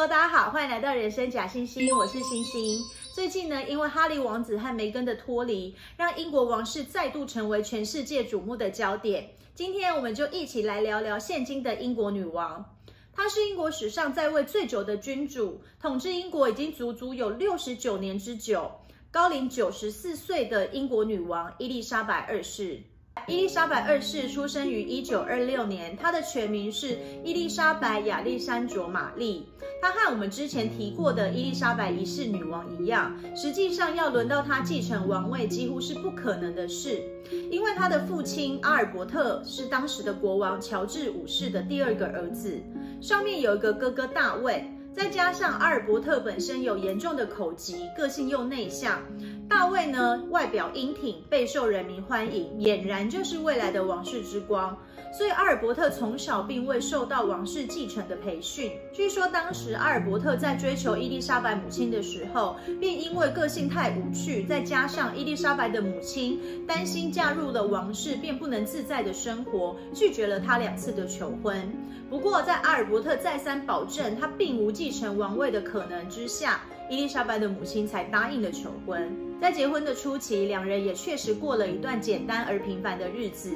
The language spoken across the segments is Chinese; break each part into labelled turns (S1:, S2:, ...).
S1: 大家好，欢迎来到人生假星星，我是星星。最近呢，因为哈利王子和梅根的脱离，让英国王室再度成为全世界瞩目的焦点。今天我们就一起来聊聊现今的英国女王。她是英国史上在位最久的君主，统治英国已经足足有六十九年之久。高龄九十四岁的英国女王伊丽莎白二世。伊丽莎白二世出生于一九二六年，她的全名是伊丽莎白亚历山卓玛丽。他和我们之前提过的伊丽莎白一世女王一样，实际上要轮到她继承王位几乎是不可能的事，因为她的父亲阿尔伯特是当时的国王乔治五世的第二个儿子，上面有一个哥哥大卫。再加上阿尔伯特本身有严重的口疾，个性又内向，大卫呢外表英挺，备受人民欢迎，俨然就是未来的王室之光。所以阿尔伯特从小并未受到王室继承的培训。据说当时阿尔伯特在追求伊丽莎白母亲的时候，便因为个性太无趣，再加上伊丽莎白的母亲担心嫁入了王室便不能自在的生活，拒绝了他两次的求婚。不过在阿尔伯特再三保证他并无继承王位的可能之下，伊丽莎白的母亲才答应了求婚。在结婚的初期，两人也确实过了一段简单而平凡的日子。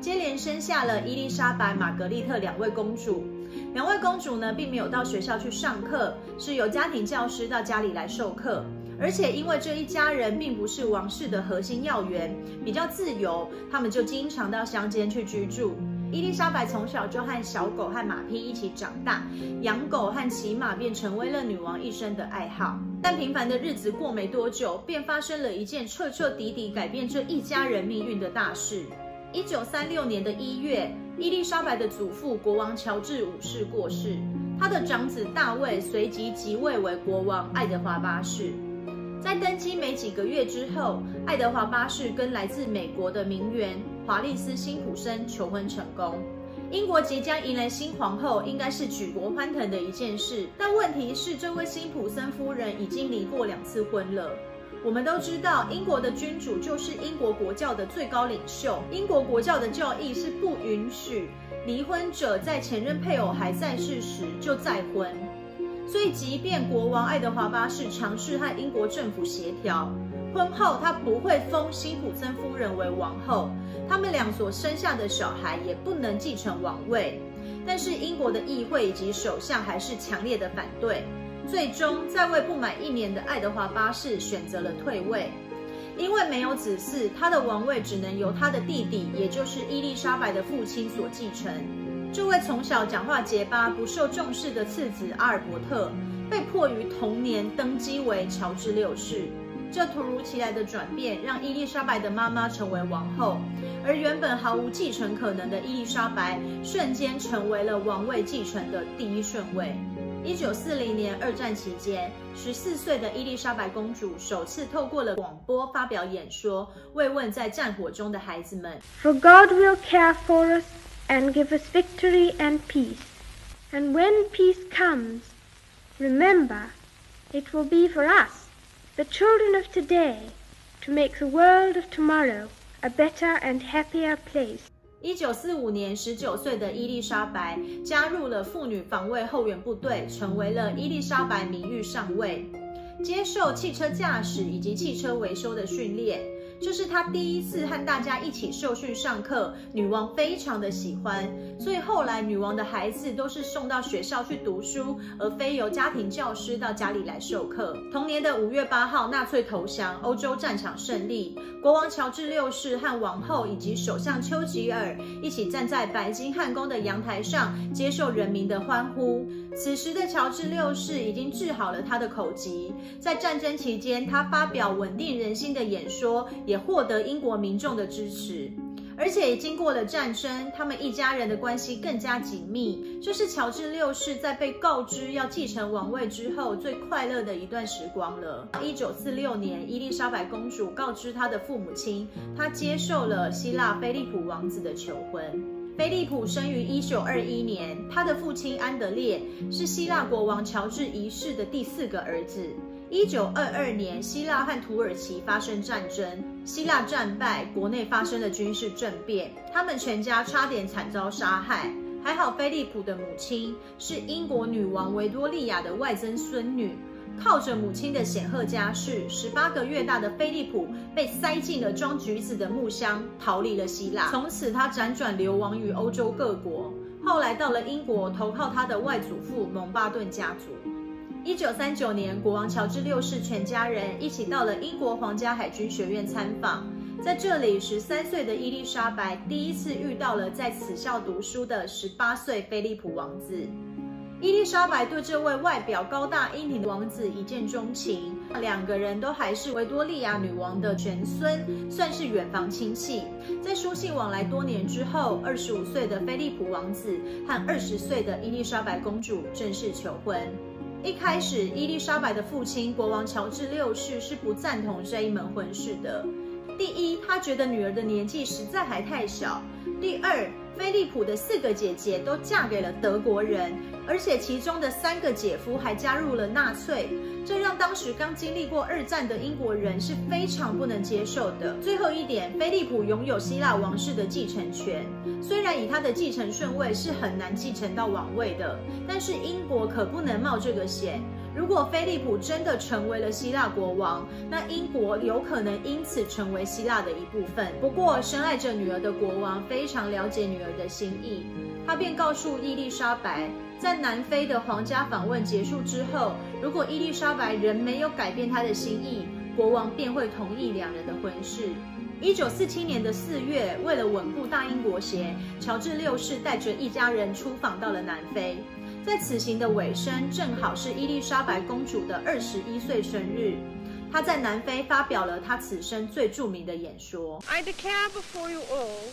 S1: 接连生下了伊丽莎白、玛格丽特两位公主。两位公主呢，并没有到学校去上课，是由家庭教师到家里来授课。而且因为这一家人并不是王室的核心要员，比较自由，他们就经常到乡间去居住。伊丽莎白从小就和小狗和马匹一起长大，养狗和骑马便成为了女王一生的爱好。但平凡的日子过没多久，便发生了一件彻彻底底改变这一家人命运的大事。一九三六年的一月，伊丽莎白的祖父国王乔治五世过世，他的长子大卫随即即位为国王爱德华八世。在登基没几个月之后，爱德华八世跟来自美国的名媛华丽斯辛普森求婚成功。英国即将迎来新皇后，应该是举国欢腾的一件事。但问题是，这位辛普森夫人已经离过两次婚了。我们都知道，英国的君主就是英国国教的最高领袖。英国国教的教义是不允许离婚者在前任配偶还在世时就再婚。所以，即便国王爱德华八世尝试和英国政府协调，婚后他不会封辛普森夫人为王后，他们俩所生下的小孩也不能继承王位。但是，英国的议会以及首相还是强烈的反对。最终，在位不满一年的爱德华八世选择了退位，因为没有子嗣，他的王位只能由他的弟弟，也就是伊丽莎白的父亲所继承。这位从小讲话结巴、不受重视的次子阿尔伯特，被迫于同年登基为乔治六世。这突如其来的转变，让伊丽莎白的妈妈成为王后，而原本毫无继承可能的伊丽莎白，瞬间成为了王位继承的第一顺位。一九四零年二战期间，十四岁的伊丽莎白公主首次透过了广播发表演说，慰问在战火中的孩子们。
S2: For God will care for us and give us victory and peace. And when peace comes, remember, it will be for us, the children of today, to make the world of tomorrow a better and happier place.
S1: 一九四五年，十九岁的伊丽莎白加入了妇女防卫后援部队，成为了伊丽莎白名誉上尉，接受汽车驾驶以及汽车维修的训练。 这是他第一次和大家一起受训上课，女王非常的喜欢，所以后来女王的孩子都是送到学校去读书，而非由家庭教师到家里来授课。同年的五月八号，纳粹投降，欧洲战场胜利，国王乔治六世和王后以及首相丘吉尔一起站在白金汉宫的阳台上，接受人民的欢呼。此时的乔治六世已经治好了他的口疾，在战争期间，他发表稳定人心的演说。也获得英国民众的支持，而且经过了战争，他们一家人的关系更加紧密。这是乔治六世在被告知要继承王位之后最快乐的一段时光了。一九四六年，伊丽莎白公主告知她的父母亲，她接受了希腊菲利普王子的求婚。菲利普生于一九二一年，他的父亲安德烈是希腊国王乔治一世的第四个儿子。一九二二年，希腊和土耳其发生战争，希腊战败，国内发生了军事政变，他们全家差点惨遭杀害。还好菲利普的母亲是英国女王维多利亚的外曾孙女。靠着母亲的显赫家世，十八个月大的菲利普被塞进了装橘子的木箱，逃离了希腊。从此，他辗转流亡于欧洲各国。后来到了英国，投靠他的外祖父蒙巴顿家族。一九三九年，国王乔治六世全家人一起到了英国皇家海军学院参访。在这里，十三岁的伊丽莎白第一次遇到了在此校读书的十八岁菲利普王子。伊丽莎白对这位外表高大英挺的王子一见钟情，两个人都还是维多利亚女王的玄孙，算是远房亲戚。在书信往来多年之后，二十五岁的菲利普王子和二十岁的伊丽莎白公主正式求婚。一开始，伊丽莎白的父亲国王乔治六世是不赞同这一门婚事的。第一，他觉得女儿的年纪实在还太小；第二，菲利普的四个姐姐都嫁给了德国人。而且其中的三个姐夫还加入了纳粹，这让当时刚经历过二战的英国人是非常不能接受的。最后一点，菲利普拥有希腊王室的继承权，虽然以他的继承顺位是很难继承到王位的，但是英国可不能冒这个险。如果菲利普真的成为了希腊国王，那英国有可能因此成为希腊的一部分。不过，深爱着女儿的国王非常了解女儿的心意，他便告诉伊丽莎白。在南非的皇家访问结束之后，如果伊丽莎白仍没有改变她的心意，国王便会同意两人的婚事。一九四七年的四月，为了稳固大英国协，乔治六世带着一家人出访到了南非。在此行的尾声，正好是伊丽莎白公主的二十一岁生日，她在南非发表了她此生最著名的演说。
S3: I declare before you all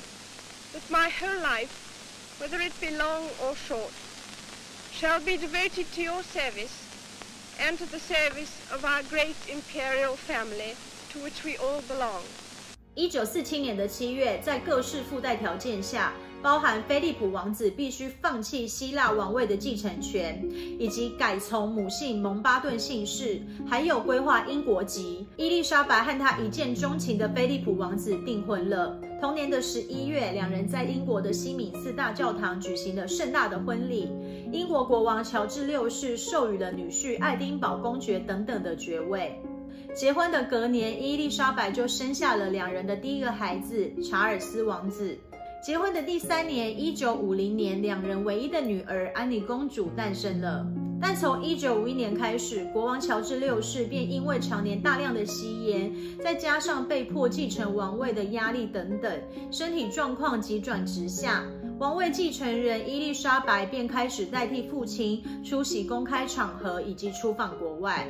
S3: that my whole life, whether it be long or short. shall be devoted to your service and to the service of our great imperial family to which we all belong.
S1: 一九四七年的七月，在各式附带条件下，包含菲利普王子必须放弃希腊王位的继承权，以及改从母姓蒙巴顿姓氏，还有规划英国籍。伊丽莎白和她一见钟情的菲利普王子订婚了。同年的十一月，两人在英国的西敏寺大教堂举行了盛大的婚礼。英国国王乔治六世授予了女婿爱丁堡公爵等等的爵位。结婚的隔年，伊丽莎白就生下了两人的第一个孩子查尔斯王子。结婚的第三年，一九五零年，两人唯一的女儿安妮公主诞生了。但从一九五一年开始，国王乔治六世便因为常年大量的吸烟，再加上被迫继承王位的压力等等，身体状况急转直下。王位继承人伊丽莎白便开始代替父亲出席公开场合以及出访国外。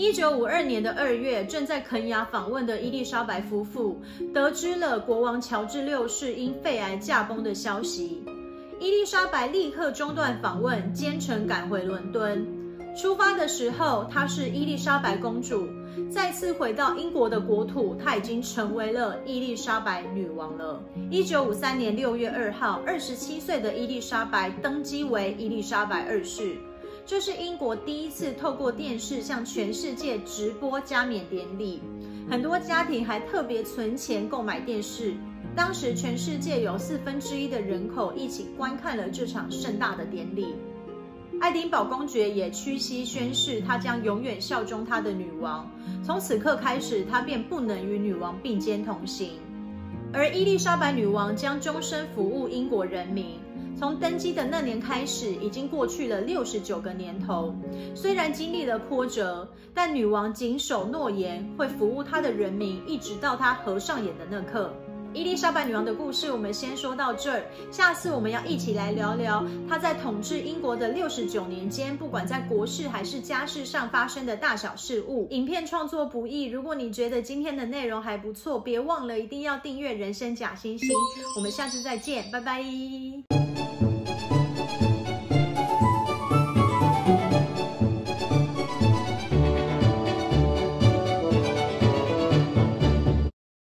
S1: 一九五二年的二月，正在肯雅访问的伊丽莎白夫妇得知了国王乔治六世因肺癌驾崩的消息。伊丽莎白立刻中断访问，兼程赶回伦敦。出发的时候，她是伊丽莎白公主；再次回到英国的国土，她已经成为了伊丽莎白女王了。一九五三年六月二号，二十七岁的伊丽莎白登基为伊丽莎白二世。这是英国第一次透过电视向全世界直播加冕典礼，很多家庭还特别存钱购买电视。当时全世界有四分之一的人口一起观看了这场盛大的典礼。爱丁堡公爵也屈膝宣誓，他将永远效忠他的女王。从此刻开始，他便不能与女王并肩同行。而伊丽莎白女王将终身服务英国人民。从登基的那年开始，已经过去了六十九个年头。虽然经历了波折，但女王谨守诺言，会服务她的人民，一直到她合上眼的那刻。伊丽莎白女王的故事，我们先说到这儿。下次我们要一起来聊聊她在统治英国的六十九年间，不管在国事还是家事上发生的大小事物。影片创作不易，如果你觉得今天的内容还不错，别忘了一定要订阅《人生假星星》。我们下次再见，拜拜。